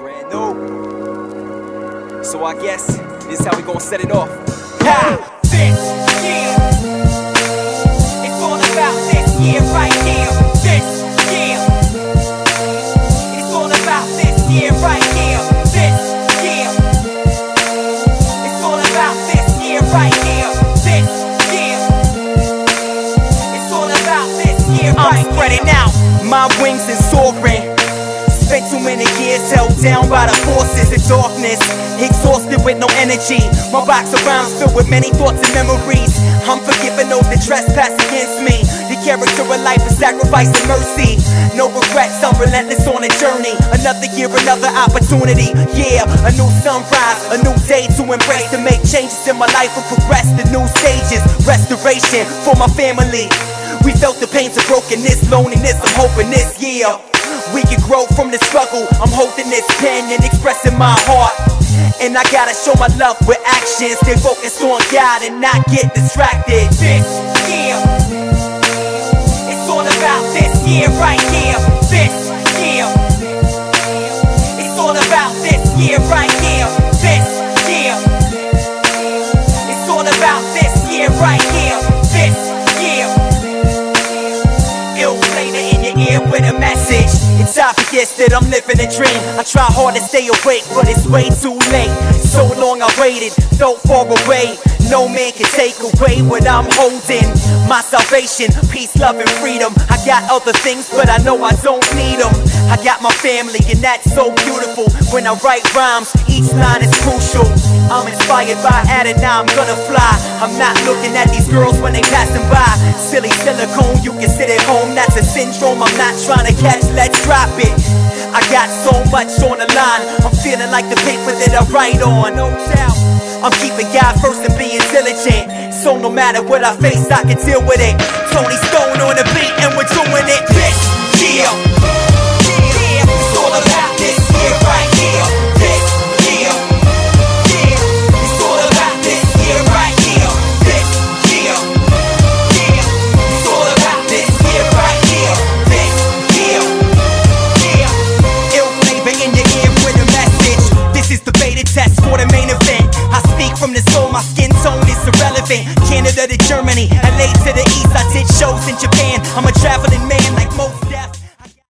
Brand new. So I guess this is how we gonna set it off. Ha! This, yeah. It's all about this, yeah, right here. This, yeah. It's all about this, yeah, right here. This, yeah. It's all about this, yeah, right here. This, yeah. It's all about this, right I'm spreading out my wings and soaring. Many years held down by the forces of darkness. Exhausted with no energy. My box around filled with many thoughts and memories. I'm forgiving those the trespass against me. The character of life is sacrifice and mercy. No regrets, I'm relentless on a journey. Another year, another opportunity. Yeah, a new sunrise, a new day to embrace, to make changes in my life and progress to new stages. Restoration for my family. We felt the pains of brokenness, loneliness. I'm hoping this year we can grow from the struggle. I'm holding this pen and expressing my heart. And I gotta show my love with action. Stay focused on God and not get distracted. This, yeah. It's all about this, yeah, right here. This, yeah. It's all about this, yeah, right here. This, yeah. It's all about this, yeah, right here. This, yeah. Ill flavor in It's obvious that I'm living a dream. I try hard to stay awake, but it's way too late. So long I waited, so far away. No man can take away what I'm holding. My salvation, peace, love, and freedom. I got other things, but I know I don't need them. I got my family, and that's so beautiful. When I write rhymes, each line is crucial. I'm inspired by now I'm gonna fly. I'm not looking at these girls when they passing by. Silly silicone, you can sit at home, that's a syndrome. I'm not trying to catch, let's drop it. I got so much on the line. I'm feeling like the paper that I write on. No doubt. I'm keeping God first and being diligent. So no matter what I face, I can deal with it. Tony Stone on the beat, and we're doing it. Yeah. Yeah, for the main event. I speak from the soul, my skin tone is irrelevant. Canada to Germany, LA to the east. I did shows in Japan. I'm a traveling